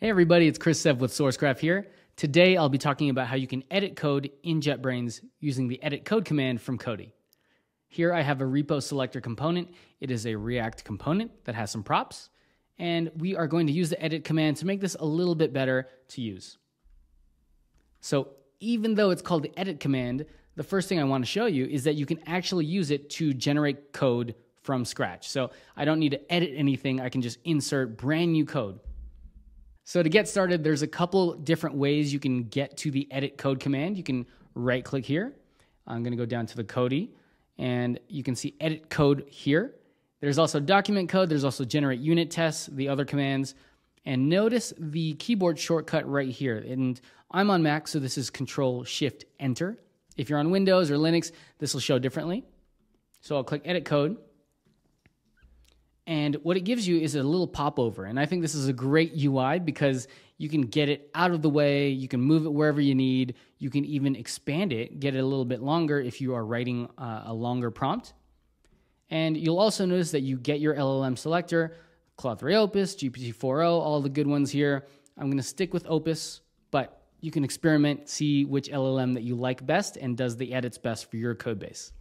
Hey everybody, it's Chris Sev with Sourcegraph here. Today I'll be talking about how you can edit code in JetBrains using the edit code command from Cody. Here I have a repo selector component. It is a React component that has some props, and we are going to use the edit command to make this a little bit better to use. So even though it's called the edit command, the first thing I want to show you is that you can actually use it to generate code from scratch. So I don't need to edit anything. I can just insert brand new code. So to get started, there's a couple different ways you can get to the edit code command. You can right click here. I'm going to go down to the Cody and you can see edit code here. There's also document code. There's also generate unit tests, the other commands. And notice the keyboard shortcut right here. And I'm on Mac, so this is Control Shift Enter. If you're on Windows or Linux, this will show differently. So I'll click edit code. And what it gives you is a little popover. And I think this is a great UI because you can get it out of the way, you can move it wherever you need, you can even expand it, get it a little bit longer if you are writing uh, a longer prompt. And you'll also notice that you get your LLM selector, 3 Opus, GPT-4o, all the good ones here. I'm going to stick with Opus, but you can experiment, see which LLM that you like best and does the edits best for your code base.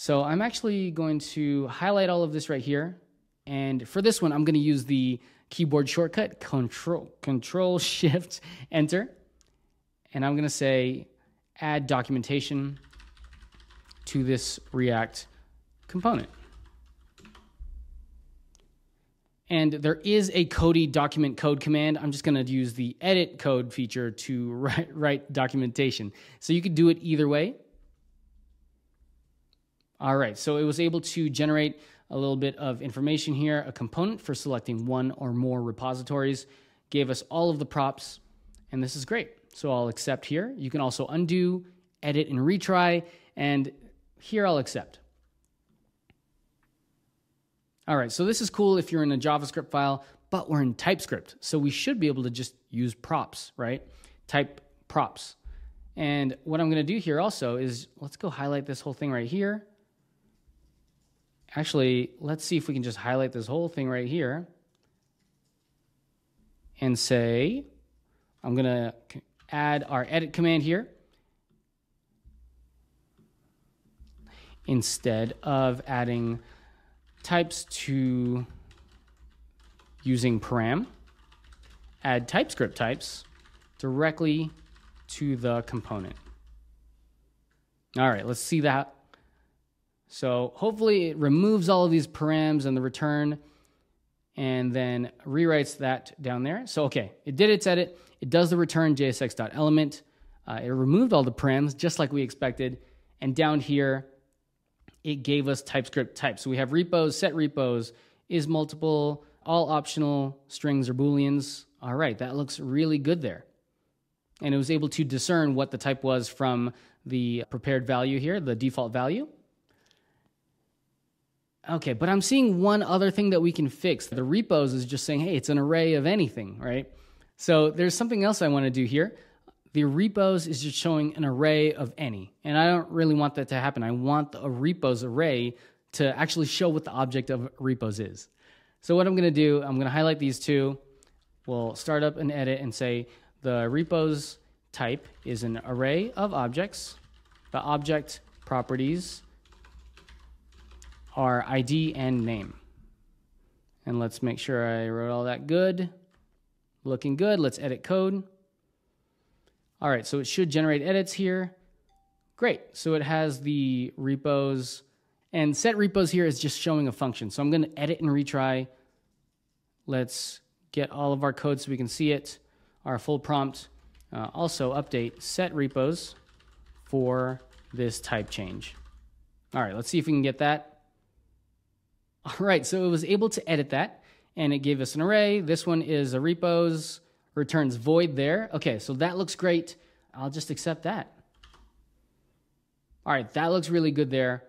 So I'm actually going to highlight all of this right here. And for this one, I'm going to use the keyboard shortcut, Control, Control Shift, Enter. And I'm going to say add documentation to this React component. And there is a Cody document code command. I'm just going to use the edit code feature to write, write documentation. So you could do it either way. All right, so it was able to generate a little bit of information here, a component for selecting one or more repositories, gave us all of the props, and this is great. So I'll accept here. You can also undo, edit, and retry, and here I'll accept. All right, so this is cool if you're in a JavaScript file, but we're in TypeScript, so we should be able to just use props, right? Type props. And what I'm gonna do here also is, let's go highlight this whole thing right here. Actually, let's see if we can just highlight this whole thing right here and say, I'm going to add our edit command here. Instead of adding types to using param, add TypeScript types directly to the component. All right, let's see that so hopefully it removes all of these params and the return and then rewrites that down there. So, okay, it did its edit. It does the return jsx.element. Uh, it removed all the params just like we expected. And down here, it gave us TypeScript types. So we have repos, set repos, is multiple, all optional strings or booleans. All right, that looks really good there. And it was able to discern what the type was from the prepared value here, the default value. Okay, but I'm seeing one other thing that we can fix. The repos is just saying, hey, it's an array of anything, right? So there's something else I want to do here. The repos is just showing an array of any. And I don't really want that to happen. I want a repos array to actually show what the object of repos is. So what I'm going to do, I'm going to highlight these two. We'll start up and edit and say the repos type is an array of objects. The object properties are ID and name. And let's make sure I wrote all that good. Looking good. Let's edit code. All right, so it should generate edits here. Great. So it has the repos and set repos here is just showing a function. So I'm going to edit and retry. Let's get all of our code so we can see it. Our full prompt. Uh, also update set repos for this type change. All right, let's see if we can get that. All right, so it was able to edit that and it gave us an array. This one is a repos, returns void there. Okay, so that looks great. I'll just accept that. All right, that looks really good there.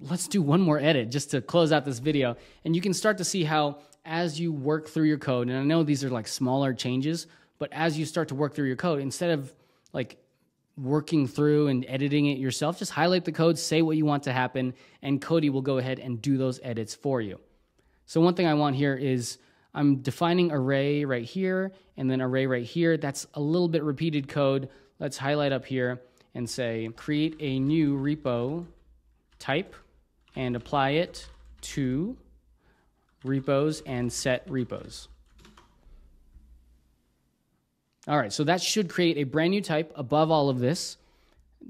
Let's do one more edit just to close out this video. And you can start to see how as you work through your code, and I know these are like smaller changes, but as you start to work through your code, instead of like working through and editing it yourself, just highlight the code, say what you want to happen, and Cody will go ahead and do those edits for you. So one thing I want here is I'm defining array right here and then array right here. That's a little bit repeated code. Let's highlight up here and say create a new repo type and apply it to repos and set repos. All right, so that should create a brand new type above all of this,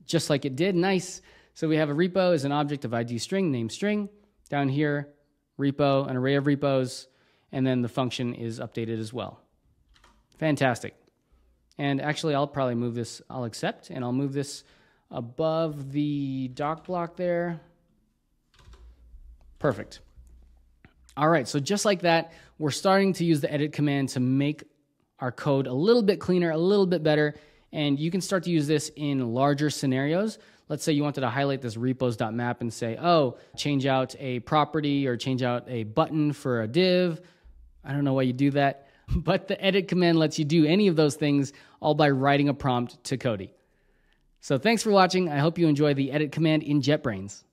just like it did. Nice. So we have a repo as an object of ID string, name string. Down here, repo, an array of repos, and then the function is updated as well. Fantastic. And actually, I'll probably move this, I'll accept, and I'll move this above the doc block there. Perfect. All right, so just like that, we're starting to use the edit command to make our code a little bit cleaner, a little bit better, and you can start to use this in larger scenarios. Let's say you wanted to highlight this repos.map and say, oh, change out a property or change out a button for a div. I don't know why you do that, but the edit command lets you do any of those things all by writing a prompt to Cody. So thanks for watching. I hope you enjoy the edit command in JetBrains.